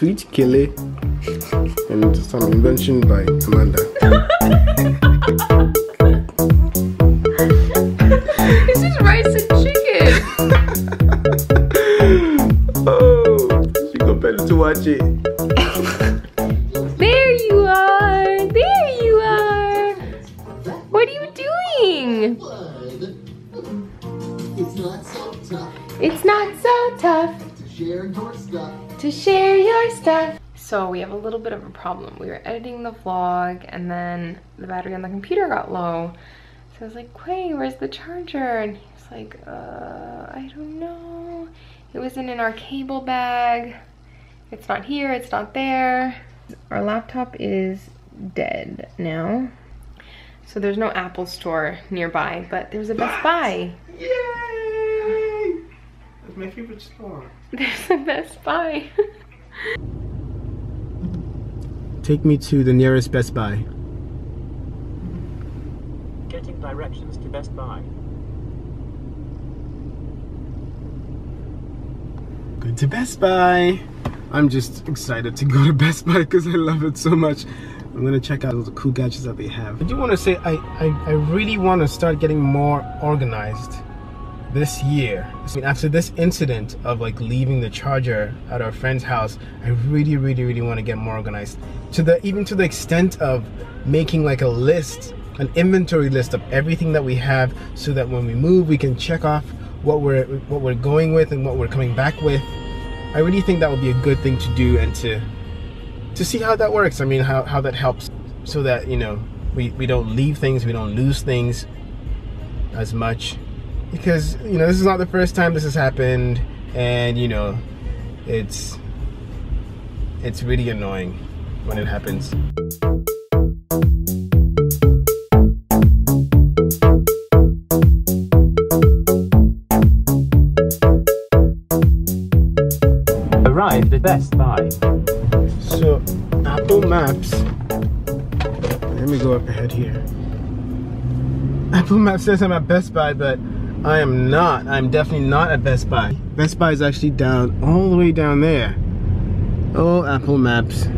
Sweet Kele and some invention by Amanda. It's just rice and chicken. Oh, she got better to watch it. There you are. There you are. What are you doing? Share your stuff. to share your stuff. So we have a little bit of a problem. We were editing the vlog and then the battery on the computer got low. So I was like, Quay, where's the charger? And he was like, uh, I don't know. It wasn't in our cable bag. It's not here, it's not there. Our laptop is dead now. So there's no Apple store nearby, but there's a Best Buy. Yay! That's my favorite store. There's a Best Buy. Take me to the nearest Best Buy. Getting directions to Best Buy. Good to Best Buy. I'm just excited to go to Best Buy because I love it so much. I'm gonna check out all the cool gadgets that they have. I do want to say I, I, I really want to start getting more organized this year. I mean, after this incident of like leaving the charger at our friend's house, I really, really, really want to get more organized. To the even to the extent of making like a list, an inventory list of everything that we have, so that when we move, we can check off what we're what we're going with and what we're coming back with. I really think that would be a good thing to do and to to see how that works. I mean, how, how that helps so that, you know, we, we don't leave things, we don't lose things as much. Because, you know, this is not the first time this has happened and, you know, it's it's really annoying when it happens. Arrived at Best Buy. So, Apple Maps. Let me go up ahead here. Apple Maps says I'm at Best Buy, but I am not. I'm definitely not at Best Buy. Best Buy is actually down, all the way down there. Oh, Apple Maps.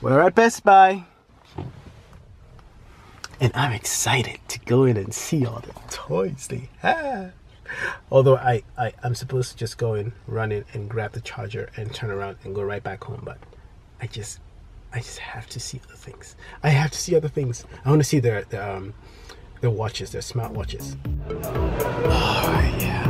We're at Best Buy. And I'm excited to go in and see all the toys they have. Although I, I, I'm supposed to just go in, run in, and grab the charger and turn around and go right back home, but I just I just have to see other things. I have to see other things. I want to see their their um their watches, their smart watches. Oh yeah.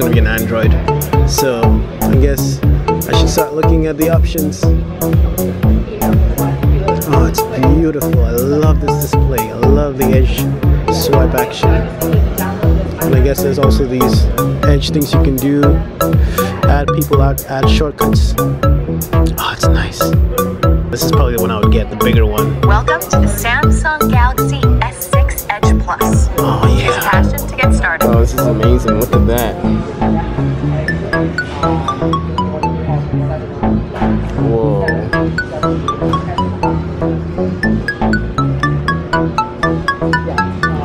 Gonna be an Android. So I guess I should start looking at the options. Oh, it's beautiful. I love this display. I love the edge swipe action. And I guess there's also these edge things you can do. Add people out, add shortcuts. Oh, it's nice. This is probably the one I would get, the bigger one. Welcome to the Samsung Galaxy started. Oh, this is amazing. Look at that. Whoa.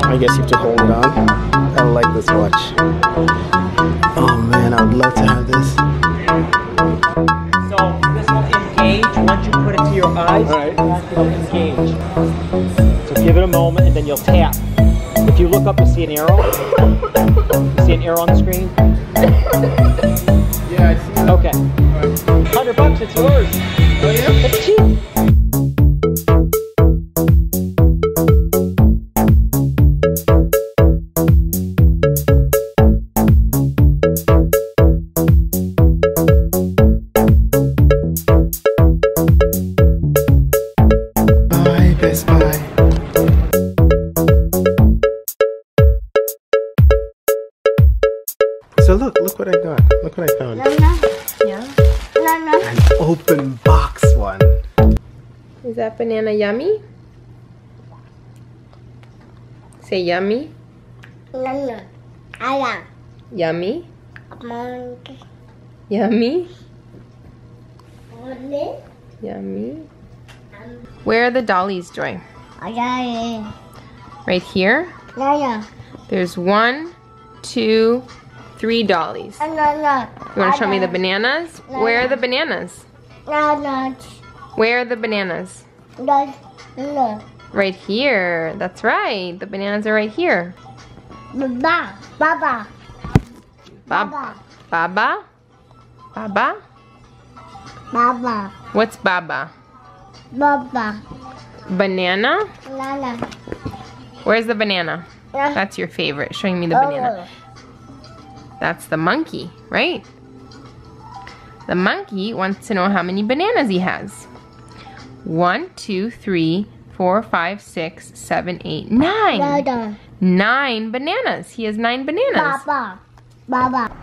I guess you have to hold it on. I like this watch. Oh man, I would love to have this. So this will engage once you put it to your eyes. It'll engage. So give it a moment and then you'll tap. Look up, you see an arrow. You see an arrow on the screen. Yeah, I see. Okay. Hundred bucks, it's yours. So look, look what I got. Look what I found. Yeah. An open box one. Is that banana yummy? Say yummy. Yummy. Yummy. Yummy. Where are the dollies, Joy? Right here? There's one, two, three dollies. Uh, you want to show me the bananas? Where are the bananas? Where are the bananas? Right here. That's right. The bananas are right here. Baba, Baba, Baba. Baba? Baba? Baba, What's Baba? Baba, Banana? Nana. Where's the banana? That's your favorite. Showing me the banana. Oh. That's the monkey, right? The monkey wants to know how many bananas he has. One, two, three, four, five, six, seven, eight, nine. Dada, Nine bananas. He has nine bananas. Baba, Baba,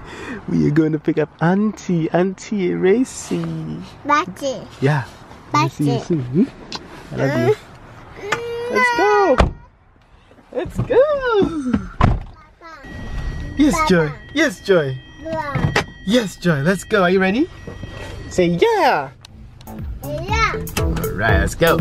We are going to pick up Auntie, Auntie Racy. Bati, Yeah. I'll see you soon. hmm? I love you. Let's go. Let's go. Yes, Joy. Yes, Joy. Baba, Yes, Joy. Let's go. Are you ready? Say yeah. yeah. All right, let's go.